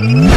Mm-hmm.